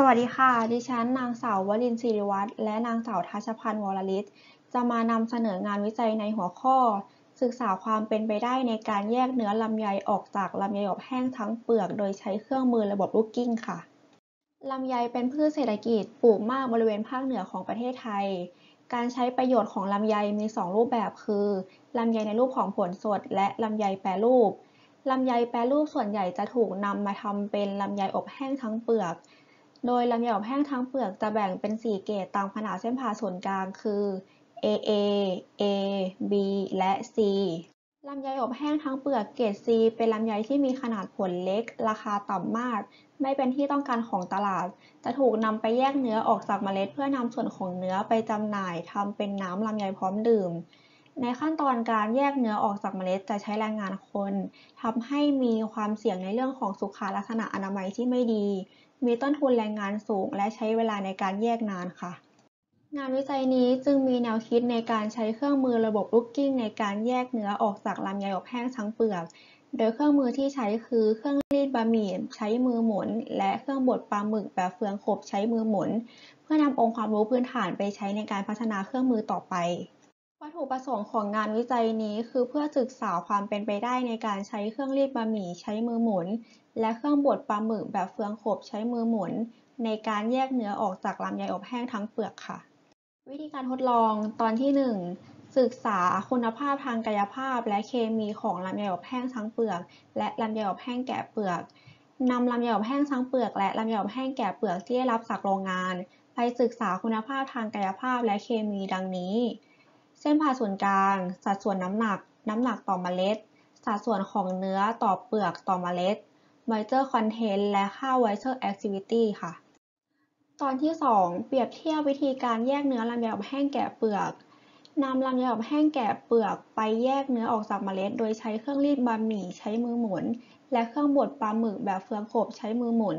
สวัสดีค่ะ ดิฉันนางสาววลินทร์ศิริวัฒน์และนางสาวทัชพันธ์วรลิศจะมานำเสนองานวิจัยในหัวข้อ ศึกษาความเป็นไปได้ในการแยกเนื้อลำไยออกจากลำไยอบแห้งทั้งเปลือก โดยใช้เครื่องมือระบบลูกกิ้งค่ะลำไยเป็นพืชเศรษฐกิจปลูกมากบริเวณภาคเหนือของประเทศไทย การใช้ประโยชน์ของลำไยมี 2 รูปแบบคือลำไยในรูปของผลสด และลำไยแปรรูปลำไยแปรรูปส่วนใหญ่จะถูกนำมาทำเป็นลำไยอบแห้งทั้งเปลือก โดยลำไยอบแห้งทั้งเปลือกจะแบ่งเป็น 4 เกรดตามขนาดเส้นผ่าศูนย์กลางคือ AA A B และ C ลำไยอบแห้งทั้งเปลือกเกรด C เป็นลำไยที่มีขนาดผลเล็ก ราคาต่ำมาก ไม่เป็นที่ต้องการของตลาด จะถูกนำไปแยกเนื้อออกจากเมล็ด เพื่อนำส่วนของเนื้อไปจำหน่ายทำเป็นน้ำลำไยพร้อมดื่ม ในขั้นตอนการแยกเนื้อออกจากเมล็ดจะใช้แรงงานคนทำให้มีความเสี่ยงในเรื่องของสุขลักษณะอนามัยที่ไม่ดี มีต้นทุนแรงงานสูง และใช้เวลาในการแยกนานค่ะ งานวิจัยนี้จึงมีแนวคิดในการใช้เครื่องมือระบบลูกกิ้งในการแยกเนื้อออกจากลำไยอบแห้งทั้งเปลือก โดยเครื่องมือที่ใช้คือเครื่องรีดบะหมี่ ใช้มือหมุน และเครื่องบดปลาหมึกแบบเฟืองขบใช้มือหมุน เพื่อนำองค์ความรู้พื้นฐานไปใช้ในการพัฒนาเครื่องมือต่อไป วัตถุประสงค์ของงานวิจัยนี้คือเพื่อศึกษาความเป็นไปได้ในการใช้เครื่องรีดบะหมี่ใช้มือหมุน และเครื่องบดปลาหมึกแบบเฟืองขบใช้มือหมุน ในการแยกเนื้อออกจากลำไยอบแห้งทั้งเปลือกค่ะ วิธีการทดลองตอนที่ 1 ศึกษาคุณภาพทางกายภาพ และเคมีของลำไยอบแห้งทั้งเปลือก และลำไยอบแห้งแกะเปลือกนำลำไยอบแห้งทั้งเปลือก และลำไยอบแห้งแกะเปลือกที่ได้รับจากโรงงาน ไปศึกษาคุณภาพทางกายภาพและเคมีดังนี้ เส้นผ่าศูนย์กลาง สัดส่วนน้ำหนัก น้ำหนักต่อเมล็ด สัดส่วนของเนื้อต่อเปลือกต่อเมล็ด moisture content และค่า water activity ค่ะ ตอนที่ 2 เปรียบเทียบวิธีการแยกเนื้อลำไยอบแห้งแกะเปลือกนำลำไยอบแห้งแกะเปลือกไปแยกเนื้อออกจากเมล็ด โดยใช้เครื่องรีดบะหมี่ใช้มือหมุน และเครื่องบดปลาหมึกแบบเฟืองขบใช้มือหมุน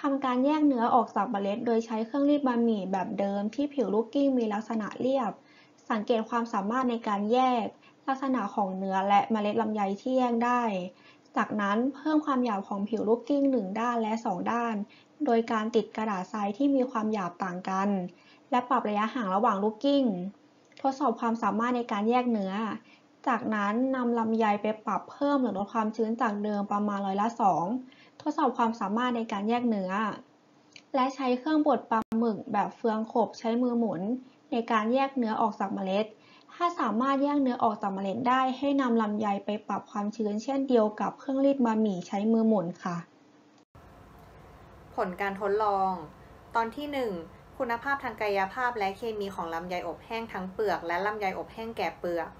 ทำการแยกเนื้อออกจากเมล็ด โดยใช้เครื่องรีดบะหมี่แบบเดิมที่ผิวลูกกิ้งมีลักษณะเรียบ สังเกตความสามารถในการแยก ลักษณะของเนื้อและเมล็ดลำไยที่แยกได้ จากนั้นเพิ่มความหยาบของผิวลูกกิ้งหนึ่งด้านและสองด้าน โดยการติดกระดาษทรายที่มีความหยาบต่างกัน และปรับระยะห่างระหว่างลูกกิ้ง ทดสอบความสามารถในการแยกเนื้อ จากนั้นนำลำไยไปปรับเพิ่มหรือลดความชื้นจากเดิมประมาณร้อยละสองทดสอบความสามารถในการแยกเนื้อ และใช้เครื่องบดปลาหมึกแบบเฟืองขบใช้มือหมุน ในการแยกเนื้อออกจากเมล็ด ถ้าสามารถแยกเนื้อออกจากเมล็ดได้ ให้นำลำไยไปปรับความชื้น เช่นเดียวกับเครื่องรีดบะหมี่ใช้มือหมุนค่ะ ผลการทดลอง ตอนที่ 1 คุณภาพทางกายภาพและเคมีของลำไยอบแห้งทั้งเปลือก และลำไยอบแห้งแกะเปลือก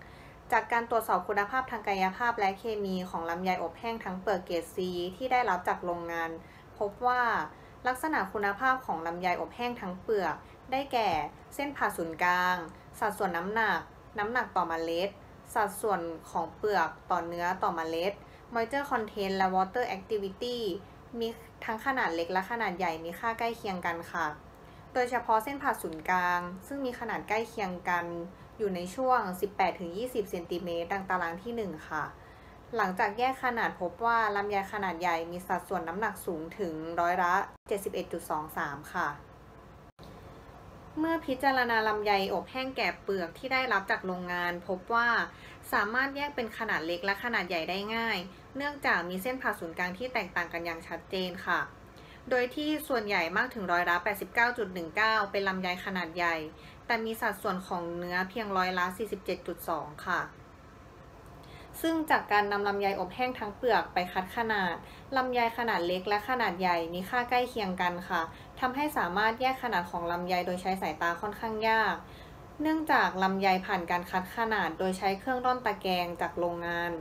จากการตรวจสอบคุณภาพทางกายภาพและเคมีของลำไยอบแห้งทั้งเปลือกเกรด C ที่ได้รับจากโรงงาน พบว่าลักษณะคุณภาพของลำไยอบแห้งทั้งเปลือก ได้แก่เส้นผ่าศูนย์กลาง สัดส่วนน้ำหนัก น้ำหนักต่อเมล็ด สัดส่วนของเปลือกต่อเนื้อต่อมเมล็ด moisture content และ water activity มีทั้งขนาดเล็กและขนาดใหญ่มีค่าใกล้เคียงกันค่ะ โดยเฉพาะเส้นผ่าศูนย์กลาง ซึ่งมีขนาดใกล้เคียงกันอยู่ในช่วง 18-20 เซนติเมตรดังตารางที่ 1 ค่ะ หลังจากแยกขนาดพบว่าลำไยขนาดใหญ่มีสัดส่วนน้ำหนักสูงถึงร้อยละ 71.23 ค่ะ เมื่อพิจารณาลำไยอบแห้งแก่เปลือกที่ได้รับจากโรงงาน พบว่าสามารถแยกเป็นขนาดเล็กและขนาดใหญ่ได้ง่าย เนื่องจากมีเส้นผ่าศูนย์กลางที่แตกต่างกันอย่างชัดเจนค่ะ โดยที่ส่วนใหญ่มากถึงร้อยละ 89.19 เป็นลำไยขนาดใหญ่ แต่มีสัดส่วนของเนื้อเพียงร้อยละ 47.2 ค่ะ ซึ่งจากการนำลำไยอบแห้งทั้งเปลือกไปคัดขนาดลำไยขนาดเล็กและขนาดใหญ่มีค่าใกล้เคียงกันค่ะทำให้สามารถแยกขนาดของลำไยโดยใช้สายตาค่อนข้างยาก เนื่องจากลำไยผ่านการคัดขนาดโดยใช้เครื่องร่อนตะแกรงจากโรงงาน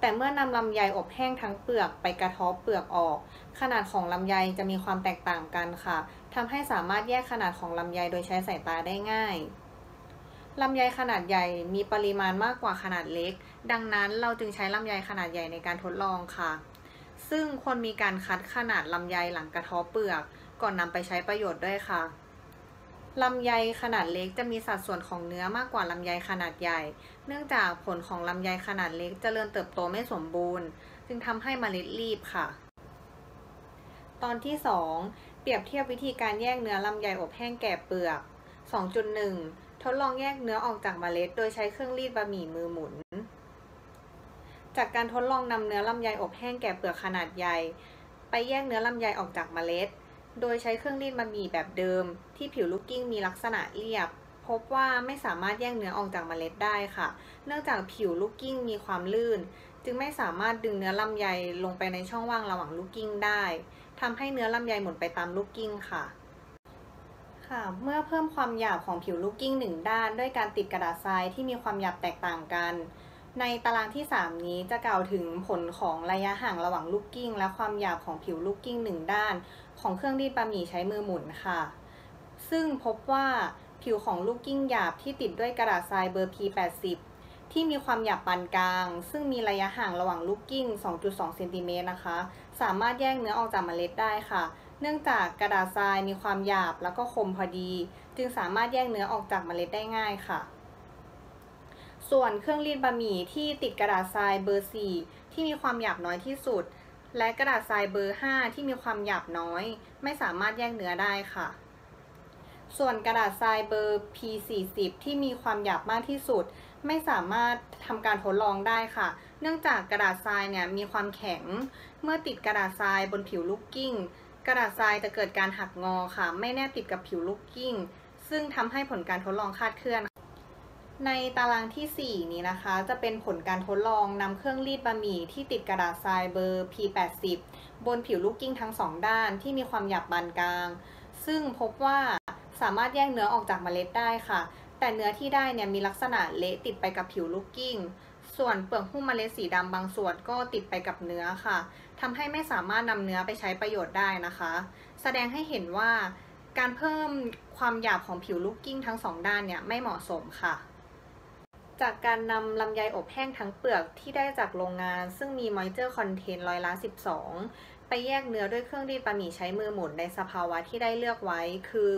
แต่เมื่อนำลำไยอบแห้งทั้งเปลือกไปกระทาะเปลือกออก ขนาดของลำไยจะมีความแตกต่างกันค่ะทำให้สามารถแยกขนาดของลำไยโดยใช้สายตาได้ง่าย ลำไยขนาดใหญ่มีปริมาณมากกว่าขนาดเล็ก ดังนั้นเราจึงใช้ลำไยขนาดใหญ่ในการทดลองค่ะ ซึ่งควรมีการคัดขนาดลำไยหลังกระทาะเปลือก ก่อนนำไปใช้ประโยชน์ด้วยค่ะลำไยขนาดเล็กจะมีสัดส่วนของเนื้อมากกว่าลำไยขนาดใหญ่ เนื่องจากผลของลำไยขนาดเล็กจเจริญเติบโตไม่สมบูรณ์ จึงทำให้เมล็ดรีบค่ะ ตอนที่ 2 เปรียบเทียบวิธีการแยกเนื้อลำไยอบแห้งแก่เปลือก 2.1 ทดลองแยกเนื้อออกจากเมล็ด โดยใช้เครื่องรีดบะหมี่มือหมุน จากการทดลองนำเนื้อลำไยอบแห้งแก่เปลือกขนาดใหญ่ ไปแยกเนื้อลำไยออกจากเมล็ด โดยใช้เครื่องรีดบะหมี่แบบเดิม ที่ผิวลูกกลิ้งมีลักษณะเรียบ พบว่าไม่สามารถแยกเนื้อออกจากเมล็ดได้ค่ะ เนื่องจากผิวลูกกลิ้งมีความลื่น จึงไม่สามารถดึงเนื้อลำไยลงไปในช่องว่างระหว่างลูกกลิ้งได้ทำให้เนื้อลำไยหมุนไปตามลูกกลิ้งค่ะ ค่ะ เมื่อเพิ่มความหยาบของผิวลูกกลิ้งหนึ่งด้าน ด้วยการติดกระดาษทรายที่มีความหยาบแตกต่างกัน ในตารางที่ 3 นี้จะกล่าวถึงผลของระยะห่างระหว่างลูกกลิ้ง และความหยาบของผิวลูกกลิ้งหนึ่งด้าน ของเครื่องรีดบะหมี่ใช้มือหมุนค่ะ ซึ่งพบว่าผิวของลูกกลิ้งหยาบที่ติดด้วยกระดาษทรายเบอร์ P80 ที่มีความหยาบปานกลาง ซึ่งมีระยะห่างระหว่างลูกกลิ้ง 2.2 เซนติเมตรนะคะ สามารถแยกเนื้อออกจากเมล็ดได้ค่ะ เนื่องจากกระดาษทรายมีความหยาบแล้วก็คมพอดี จึงสามารถแยกเนื้อออกจากเมล็ดได้ง่ายค่ะ ส่วนเครื่องรีดบะหมี่ที่ติดกระดาษทรายเบอร์ 4 ที่มีความหยาบน้อยที่สุด และกระดาษทรายเบอร์ 5 ที่มีความหยาบน้อย ไม่สามารถแยกเนื้อได้ค่ะ ส่วนกระดาษทรายเบอร์ P40 ที่มีความหยาบมากที่สุด ไม่สามารถทำการทดลองได้ค่ะเนื่องจากกระดาษทรายเนี่ยมีความแข็ง เมื่อติดกระดาษทรายบนผิวลูกกิ้ง กระดาษทรายจะเกิดการหักงอค่ะ ไม่แนบติดกับผิวลูกกิ้ง ซึ่งทำให้ผลการทดลองคาดเคลื่อน ในตารางที่ 4 นี้นะคะ จะเป็นผลการทดลองนำเครื่องรีดบะหมี่ที่ติดกระดาษทรายเบอร์ P80 บนผิวลูกกิ้งทั้งสองด้านที่มีความหยาบปานกลาง ซึ่งพบว่าสามารถแยกเนื้อออกจากเมล็ดได้ค่ะ แต่เนื้อที่ได้เนี่ยมีลักษณะเละติดไปกับผิวลูกกิ้ง ส่วนเปลือกหุ้มเมล็ดสีดำบางส่วนก็ติดไปกับเนื้อค่ะ ทำให้ไม่สามารถนำเนื้อไปใช้ประโยชน์ได้นะคะ แสดงให้เห็นว่าการเพิ่มความหยาบของผิวลูกกลิ้งทั้งสองด้านเนี่ยไม่เหมาะสมค่ะ จากการนำลำไยอบแห้งทั้งเปลือกที่ได้จากโรงงาน ซึ่งมี moisture content ร้อยละ 12 ไปแยกเนื้อด้วยเครื่องรีดบะหมี่ใช้มือหมุนในสภาวะที่ได้เลือกไว้ คือ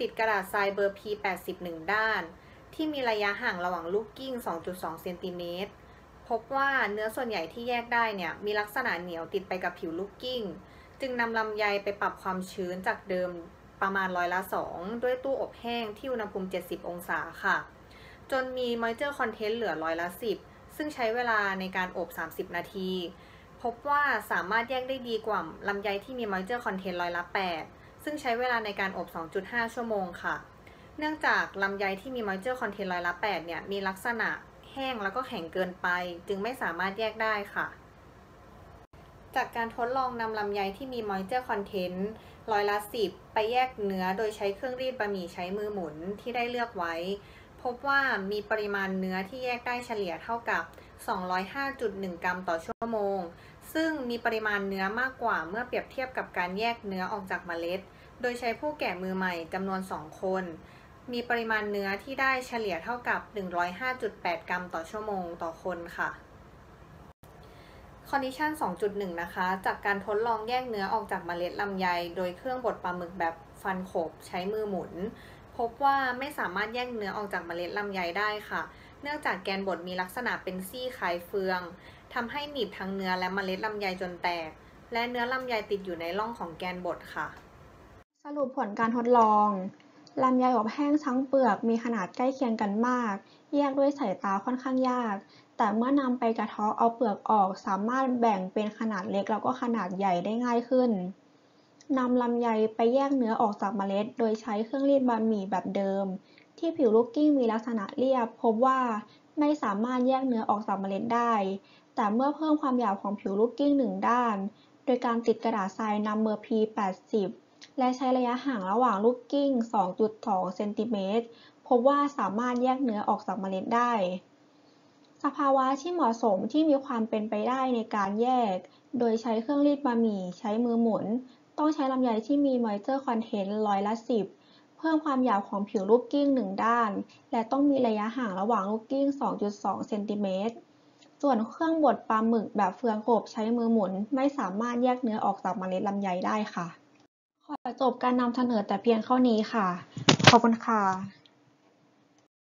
ติดกระดาษทรายเบอร์ P80 1 ด้าน ที่มีระยะห่างระหว่างลูกกลิ้ง 2.2 เซนติเมตร พบว่าเนื้อส่วนใหญ่ที่แยกได้เนี่ยมีลักษณะเหนียวติดไปกับผิวลูกกลิ้ง จึงนำลำไยไปปรับความชื้นจากเดิมประมาณร้อยละ 2 ด้วยตู้อบแห้งที่อุณหภูมิ 70 องศาค่ะ จนมี moisture content เหลือร้อยละ 10 ซึ่งใช้เวลาในการอบ 30 นาที พบว่าสามารถแยกได้ดีกว่าลำไยที่มี moisture content ร้อยละ 8 ซึ่งใช้เวลาในการอบ 2.5 ชั่วโมงค่ะ เนื่องจากลำไยที่มี moisture content ร้อยละ 8 เนี่ยมีลักษณะ แห้งแล้วก็แข็งเกินไป จึงไม่สามารถแยกได้ค่ะ จากการทดลองนำลำไยที่มี moisture content ร้อยละ10ไปแยกเนื้อโดยใช้เครื่องรีดบะหมี่ใช้มือหมุนที่ได้เลือกไว้ พบว่ามีปริมาณเนื้อที่แยกได้เฉลี่ยเท่ากับ 205.1 กรัมต่อชั่วโมง ซึ่งมีปริมาณเนื้อมากกว่าเมื่อเปรียบเทียบกับการแยกเนื้อออกจากเมล็ด โดยใช้ผู้แก่มือใหม่จำนวน 2 คน มีปริมาณเนื้อที่ได้เฉลี่ยเท่ากับ 105.8 กรัมต่อชั่วโมงต่อคนค่ะ condition 2.1 นะคะ จากการทดลองแยกเนื้อออกจากเมล็ดลำไย โดยเครื่องบดปลาหมึกแบบฟันขบใช้มือหมุน พบว่าไม่สามารถแยกเนื้อออกจากเมล็ดลำไยได้ค่ะ เนื่องจากแกนบดมีลักษณะเป็นซี่คล้ายเฟืองทำให้หนีบทั้งเนื้อและเมล็ดลำไยจนแตก และเนื้อลำไยติดอยู่ในร่องของแกนบดค่ะ สรุปผลการทดลอง ลำไยอบแห้งทั้งเปลือกมีขนาดใกล้เคียงกันมาก แยกด้วยสายตาค่อนข้างยาก แต่เมื่อนำไปกระเทาะเอาเปลือกออกสามารถแบ่งเป็นขนาดเล็กแล้วก็ขนาดใหญ่ได้ง่ายขึ้นนำลำไยไปแยกเนื้อออกจากเมล็ด โดยใช้เครื่องรีดบะหมี่แบบเดิม ที่ผิวลูกกิ้งมีลักษณะเรียบ พบว่าไม่สามารถแยกเนื้อออกจากเมล็ดได้ แต่เมื่อเพิ่มความหยาบของผิวลูกกิ้งหนึ่งด้าน โดยการติดกระดาษทรายนัมเบอร์ P80 และใช้ระยะห่างระหว่างลูกกลิ้ง 2.2 เซนติเมตร พบว่าสามารถแยกเนื้อออกจากเมล็ดได้ สภาวะที่เหมาะสมที่มีความเป็นไปได้ในการแยก โดยใช้เครื่องรีดบะหมี่ ใช้มือหมุน ต้องใช้ลำไยที่มี moisture content ร้อยละ 10 เพิ่มความหยาบของผิวลูกกลิ้งหนึ่งด้าน และต้องมีระยะห่างระหว่างลูกกลิ้ง 2.2 เซนติเมตร ส่วนเครื่องบดปลาหมึกแบบเฟืองกบใช้มือหมุน ไม่สามารถแยกเนื้อออกจากเมล็ดลำไยได้ค่ะ ขอจบการนำเสนอแต่เพียงเท่านี้ค่ะ ขอบคุณค่ะ